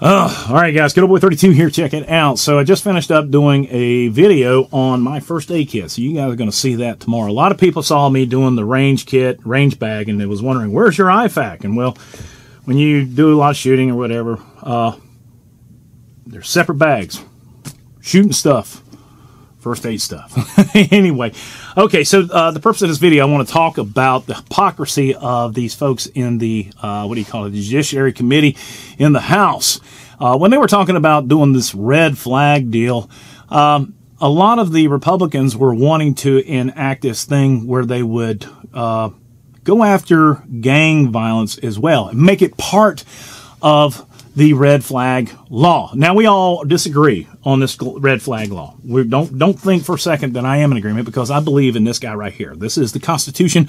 Oh, all right, guys. Good old boy 32 here. Check it out. So I just finished up doing a video on my first aid kit. So you guys are going to see that tomorrow. A lot of people saw me doing the range kit, range bag, and they was wondering, where's your IFAK? And well, when you do a lot of shooting or whatever, uh, they're separate bags. Shooting stuff first aid stuff. anyway, okay, so uh, the purpose of this video, I want to talk about the hypocrisy of these folks in the, uh, what do you call it, the Judiciary Committee in the House. Uh, when they were talking about doing this red flag deal, um, a lot of the Republicans were wanting to enact this thing where they would uh, go after gang violence as well, and make it part of the red flag law. Now we all disagree on this red flag law. We don't don't think for a second that I am in agreement because I believe in this guy right here. This is the Constitution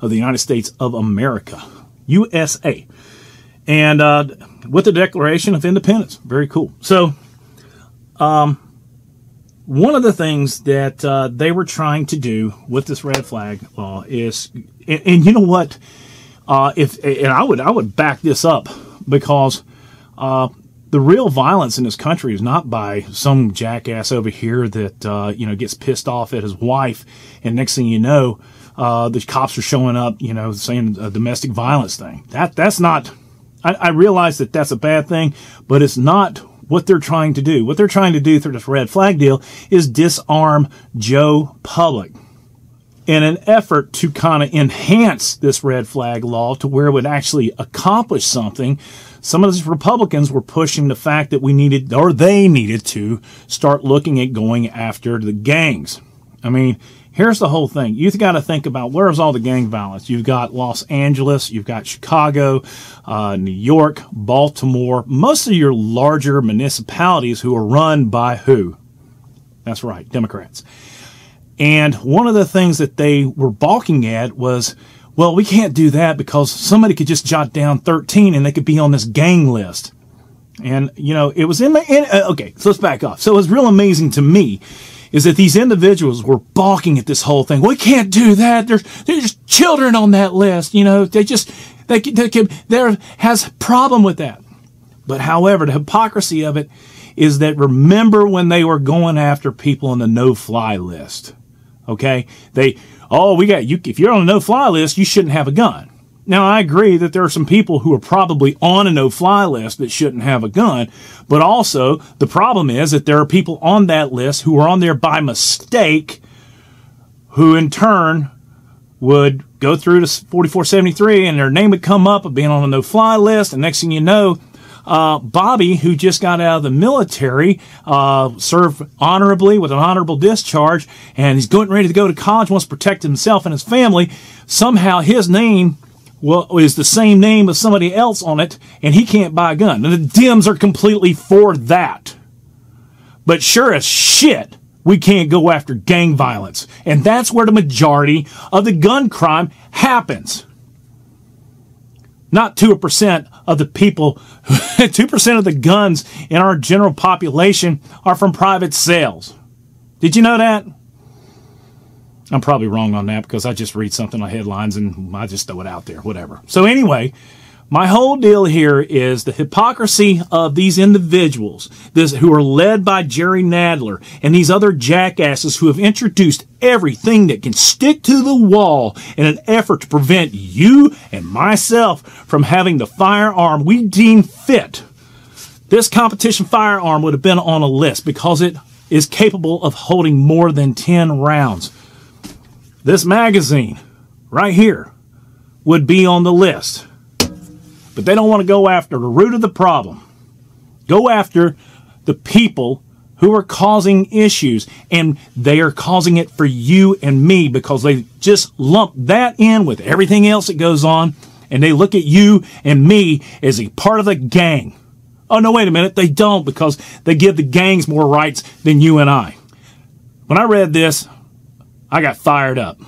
of the United States of America, USA, and uh, with the Declaration of Independence. Very cool. So, um, one of the things that uh, they were trying to do with this red flag law is, and, and you know what? Uh, if and I would I would back this up because uh, the real violence in this country is not by some jackass over here that uh, you know gets pissed off at his wife, and next thing you know, uh, the cops are showing up, you know, saying a domestic violence thing. That that's not. I, I realize that that's a bad thing, but it's not what they're trying to do. What they're trying to do through this red flag deal is disarm Joe Public in an effort to kind of enhance this red flag law to where it would actually accomplish something some of these Republicans were pushing the fact that we needed, or they needed to, start looking at going after the gangs. I mean, here's the whole thing. You've got to think about where's all the gang violence. You've got Los Angeles, you've got Chicago, uh, New York, Baltimore, most of your larger municipalities who are run by who? That's right, Democrats. And one of the things that they were balking at was well, we can't do that because somebody could just jot down 13 and they could be on this gang list. And, you know, it was in my, in, uh, okay, so let's back off. So it was real amazing to me is that these individuals were balking at this whole thing. We can't do that. There's, there's children on that list. You know, they just, they, they can, there has problem with that. But however, the hypocrisy of it is that remember when they were going after people on the no fly list. Okay. They, oh, we got you. If you're on a no fly list, you shouldn't have a gun. Now, I agree that there are some people who are probably on a no fly list that shouldn't have a gun, but also the problem is that there are people on that list who are on there by mistake, who in turn would go through to 4473 and their name would come up of being on a no fly list. And next thing you know, uh, Bobby, who just got out of the military, uh, served honorably with an honorable discharge, and he's going ready to go to college, wants to protect himself and his family. Somehow his name well, is the same name as somebody else on it, and he can't buy a gun. And the Dems are completely for that. But sure as shit, we can't go after gang violence. And that's where the majority of the gun crime happens. Not 2% of the people, 2% of the guns in our general population are from private sales. Did you know that? I'm probably wrong on that because I just read something on headlines and I just throw it out there, whatever. So, anyway, my whole deal here is the hypocrisy of these individuals this, who are led by Jerry Nadler and these other jackasses who have introduced everything that can stick to the wall in an effort to prevent you and myself from having the firearm we deem fit. This competition firearm would have been on a list because it is capable of holding more than 10 rounds. This magazine right here would be on the list but they don't want to go after the root of the problem. Go after the people who are causing issues, and they are causing it for you and me because they just lump that in with everything else that goes on, and they look at you and me as a part of the gang. Oh, no, wait a minute. They don't because they give the gangs more rights than you and I. When I read this, I got fired up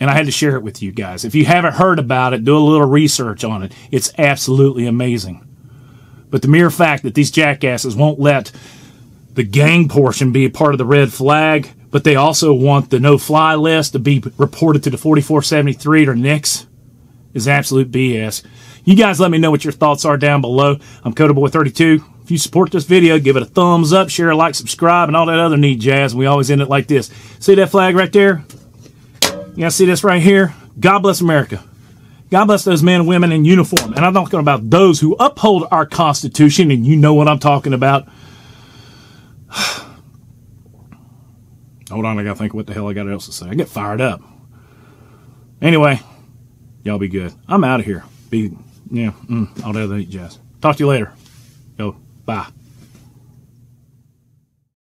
and I had to share it with you guys. If you haven't heard about it, do a little research on it. It's absolutely amazing. But the mere fact that these jackasses won't let the gang portion be a part of the red flag, but they also want the no fly list to be reported to the 4473 or NICS is absolute BS. You guys let me know what your thoughts are down below. I'm Kotaboy32. If you support this video, give it a thumbs up, share, like, subscribe, and all that other neat jazz. We always end it like this. See that flag right there? You guys see this right here? God bless America. God bless those men and women in uniform. And I'm talking about those who uphold our Constitution, and you know what I'm talking about. Hold on, I gotta think what the hell I got else to say. I get fired up. Anyway, y'all be good. I'm out of here. Be yeah, mm, that other jazz. Talk to you later. Go. Bye.